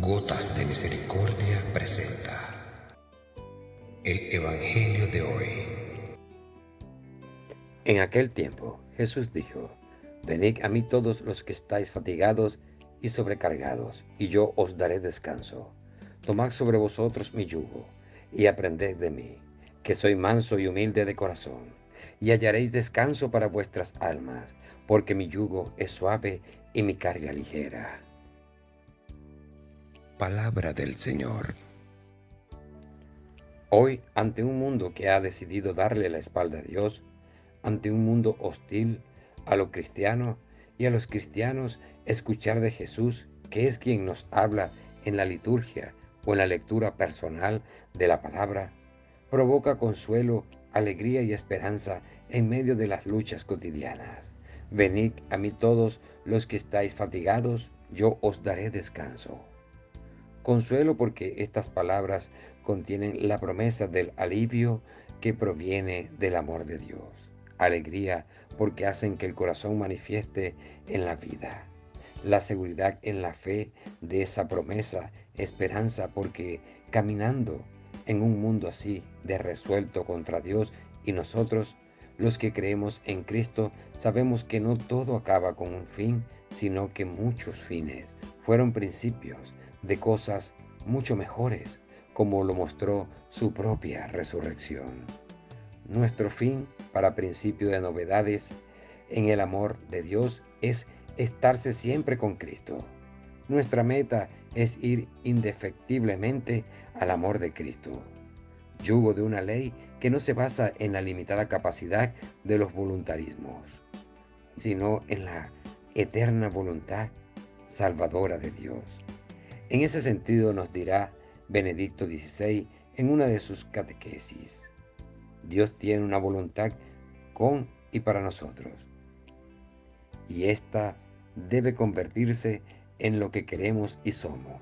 Gotas de Misericordia presenta el Evangelio de hoy. En aquel tiempo Jesús dijo, Venid a mí todos los que estáis fatigados y sobrecargados, y yo os daré descanso. Tomad sobre vosotros mi yugo, y aprended de mí, que soy manso y humilde de corazón, y hallaréis descanso para vuestras almas, porque mi yugo es suave y mi carga ligera. Palabra del Señor. Hoy, ante un mundo que ha decidido darle la espalda a Dios, ante un mundo hostil a lo cristiano y a los cristianos, escuchar de Jesús, que es quien nos habla en la liturgia o en la lectura personal de la palabra, provoca consuelo, alegría y esperanza en medio de las luchas cotidianas. Venid a mí todos los que estáis fatigados, yo os daré descanso. Consuelo porque estas palabras contienen la promesa del alivio que proviene del amor de Dios. Alegría porque hacen que el corazón manifieste en la vida. La seguridad en la fe de esa promesa. Esperanza porque caminando en un mundo así de resuelto contra Dios y nosotros, los que creemos en Cristo, sabemos que no todo acaba con un fin, sino que muchos fines fueron principios de cosas mucho mejores, como lo mostró su propia resurrección. Nuestro fin para principio de novedades en el amor de Dios es estarse siempre con Cristo. Nuestra meta es ir indefectiblemente al amor de Cristo. Yugo de una ley que no se basa en la limitada capacidad de los voluntarismos, sino en la eterna voluntad salvadora de Dios. En ese sentido nos dirá Benedicto XVI en una de sus catequesis. Dios tiene una voluntad con y para nosotros. Y esta debe convertirse en lo que queremos y somos.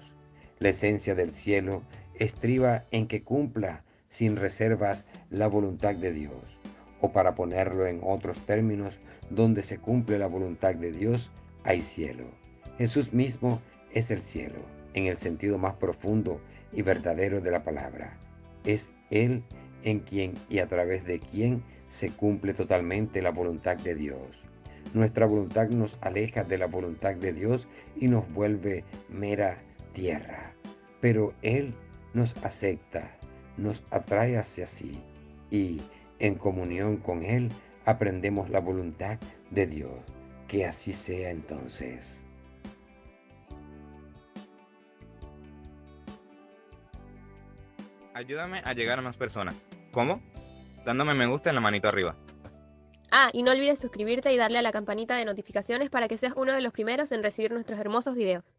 La esencia del cielo estriba en que cumpla sin reservas la voluntad de Dios. O para ponerlo en otros términos, donde se cumple la voluntad de Dios, hay cielo. Jesús mismo es el cielo en el sentido más profundo y verdadero de la palabra. Es Él en quien y a través de quien se cumple totalmente la voluntad de Dios. Nuestra voluntad nos aleja de la voluntad de Dios y nos vuelve mera tierra. Pero Él nos acepta, nos atrae hacia sí y en comunión con Él aprendemos la voluntad de Dios. Que así sea entonces. Ayúdame a llegar a más personas. ¿Cómo? Dándome me gusta en la manito arriba. Ah, y no olvides suscribirte y darle a la campanita de notificaciones para que seas uno de los primeros en recibir nuestros hermosos videos.